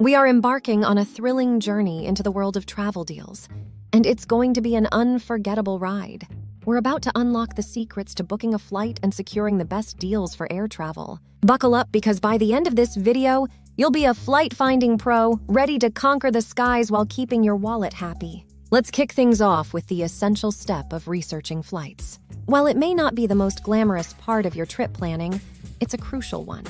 We are embarking on a thrilling journey into the world of travel deals, and it's going to be an unforgettable ride. We're about to unlock the secrets to booking a flight and securing the best deals for air travel. Buckle up because by the end of this video, you'll be a flight finding pro ready to conquer the skies while keeping your wallet happy. Let's kick things off with the essential step of researching flights. While it may not be the most glamorous part of your trip planning, it's a crucial one.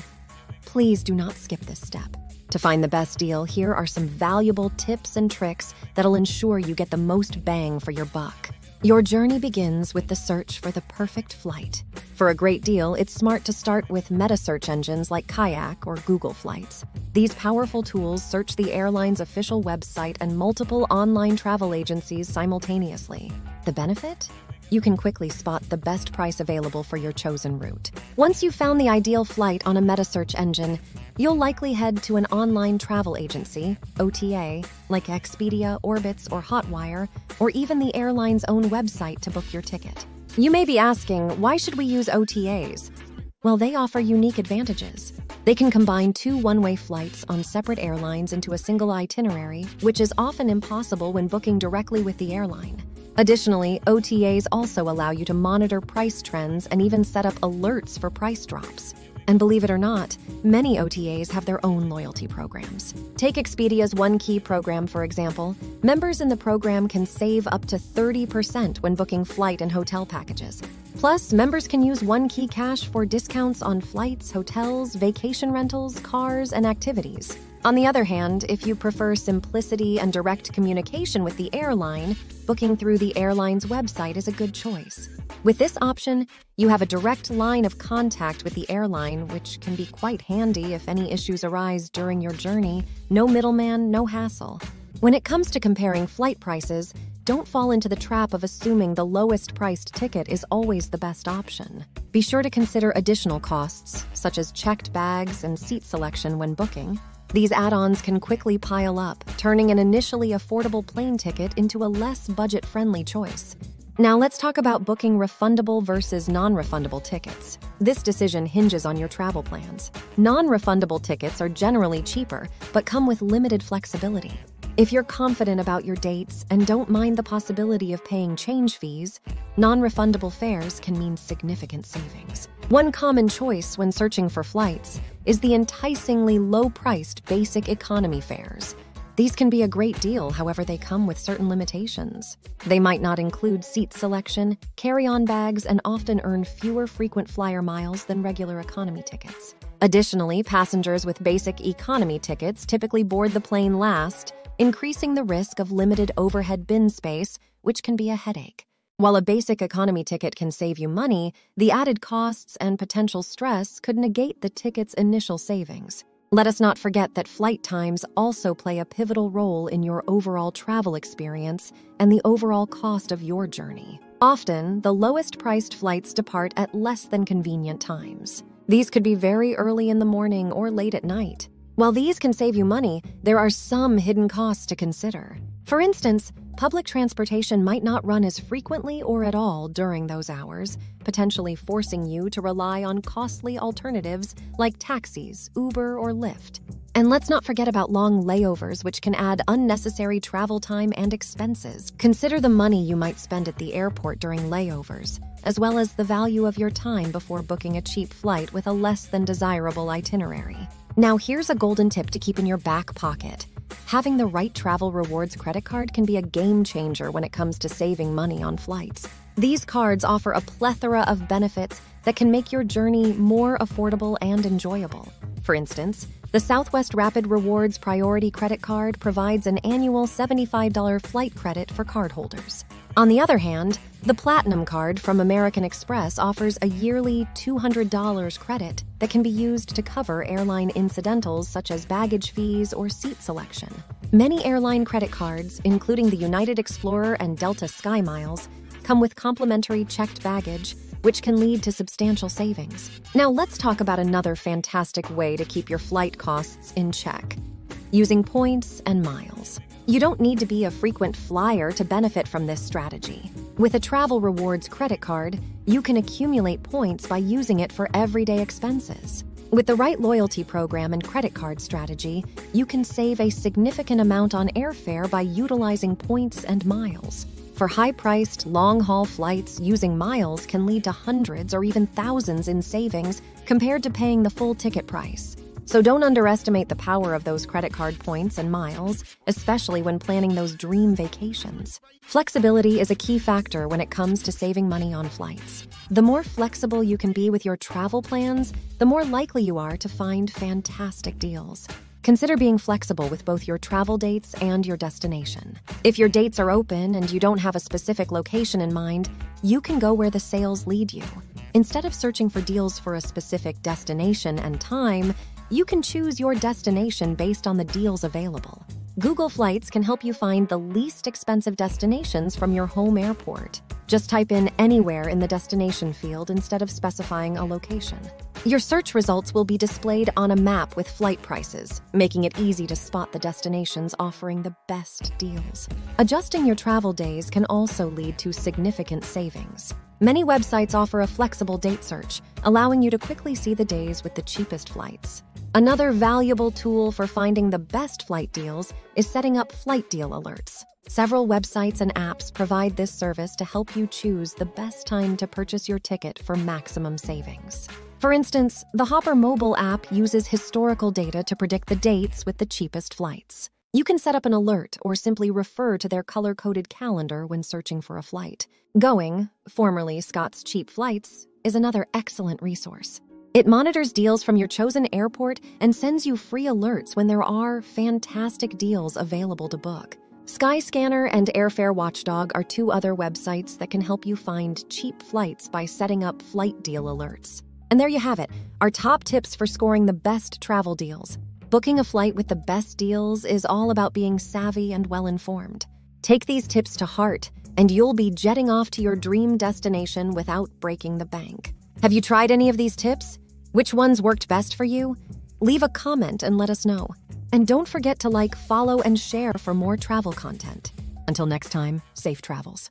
Please do not skip this step. To find the best deal, here are some valuable tips and tricks that'll ensure you get the most bang for your buck. Your journey begins with the search for the perfect flight. For a great deal, it's smart to start with meta search engines like Kayak or Google Flights. These powerful tools search the airline's official website and multiple online travel agencies simultaneously. The benefit? You can quickly spot the best price available for your chosen route. Once you've found the ideal flight on a meta search engine, you'll likely head to an online travel agency, OTA, like Expedia, Orbitz, or Hotwire, or even the airline's own website to book your ticket. You may be asking, why should we use OTAs? Well, they offer unique advantages. They can combine two one way flights on separate airlines into a single itinerary, which is often impossible when booking directly with the airline. Additionally, OTAs also allow you to monitor price trends and even set up alerts for price drops. And believe it or not, many OTAs have their own loyalty programs. Take Expedia's One Key program, for example. Members in the program can save up to 30% when booking flight and hotel packages. Plus, members can use One Key Cash for discounts on flights, hotels, vacation rentals, cars, and activities. On the other hand, if you prefer simplicity and direct communication with the airline, booking through the airline's website is a good choice. With this option, you have a direct line of contact with the airline, which can be quite handy if any issues arise during your journey. No middleman, no hassle. When it comes to comparing flight prices, don't fall into the trap of assuming the lowest priced ticket is always the best option. Be sure to consider additional costs, such as checked bags and seat selection when booking. These add ons can quickly pile up, turning an initially affordable plane ticket into a less budget friendly choice. Now, let's talk about booking refundable versus non refundable tickets. This decision hinges on your travel plans. Non refundable tickets are generally cheaper, but come with limited flexibility. If you're confident about your dates and don't mind the possibility of paying change fees, non refundable fares can mean significant savings. One common choice when searching for flights is the enticingly low priced basic economy fares. These can be a great deal, however, they come with certain limitations. They might not include seat selection, carry on bags, and often earn fewer frequent flyer miles than regular economy tickets. Additionally, passengers with basic economy tickets typically board the plane last, increasing the risk of limited overhead bin space, which can be a headache. While a basic economy ticket can save you money, the added costs and potential stress could negate the ticket's initial savings. Let us not forget that flight times also play a pivotal role in your overall travel experience and the overall cost of your journey. Often, the lowest priced flights depart at less than convenient times. These could be very early in the morning or late at night. While these can save you money, there are some hidden costs to consider. For instance, public transportation might not run as frequently or at all during those hours, potentially forcing you to rely on costly alternatives like taxis, Uber, or Lyft. And let's not forget about long layovers, which can add unnecessary travel time and expenses. Consider the money you might spend at the airport during layovers, as well as the value of your time before booking a cheap flight with a less than desirable itinerary. Now, here's a golden tip to keep in your back pocket. Having the right travel rewards credit card can be a game changer when it comes to saving money on flights. These cards offer a plethora of benefits that can make your journey more affordable and enjoyable. For instance, the Southwest Rapid Rewards Priority Credit Card provides an annual $75 flight credit for cardholders. On the other hand, the Platinum Card from American Express offers a yearly $200 credit that can be used to cover airline incidentals such as baggage fees or seat selection. Many airline credit cards, including the United Explorer and Delta Sky Miles, come with complimentary checked baggage, which can lead to substantial savings. Now, let's talk about another fantastic way to keep your flight costs in check using points and miles. You don't need to be a frequent flyer to benefit from this strategy. With a Travel Rewards credit card, you can accumulate points by using it for everyday expenses. With the right loyalty program and credit card strategy, you can save a significant amount on airfare by utilizing points and miles. For high priced, long haul flights, using miles can lead to hundreds or even thousands in savings compared to paying the full ticket price. So don't underestimate the power of those credit card points and miles, especially when planning those dream vacations. Flexibility is a key factor when it comes to saving money on flights. The more flexible you can be with your travel plans, the more likely you are to find fantastic deals. Consider being flexible with both your travel dates and your destination. If your dates are open and you don't have a specific location in mind, you can go where the sales lead you. Instead of searching for deals for a specific destination and time, you can choose your destination based on the deals available. Google Flights can help you find the least expensive destinations from your home airport. Just type in anywhere in the destination field instead of specifying a location. Your search results will be displayed on a map with flight prices, making it easy to spot the destinations offering the best deals. Adjusting your travel days can also lead to significant savings. Many websites offer a flexible date search, allowing you to quickly see the days with the cheapest flights. Another valuable tool for finding the best flight deals is setting up flight deal alerts. Several websites and apps provide this service to help you choose the best time to purchase your ticket for maximum savings. For instance, the Hopper mobile app uses historical data to predict the dates with the cheapest flights. You can set up an alert or simply refer to their color coded calendar when searching for a flight. Going, formerly Scott's Cheap Flights, is another excellent resource. It monitors deals from your chosen airport and sends you free alerts when there are fantastic deals available to book. Skyscanner and Airfare Watchdog are two other websites that can help you find cheap flights by setting up flight deal alerts. And there you have it, our top tips for scoring the best travel deals. Booking a flight with the best deals is all about being savvy and well informed. Take these tips to heart, and you'll be jetting off to your dream destination without breaking the bank. Have you tried any of these tips? Which ones worked best for you? Leave a comment and let us know. And don't forget to like, follow, and share for more travel content. Until next time, safe travels.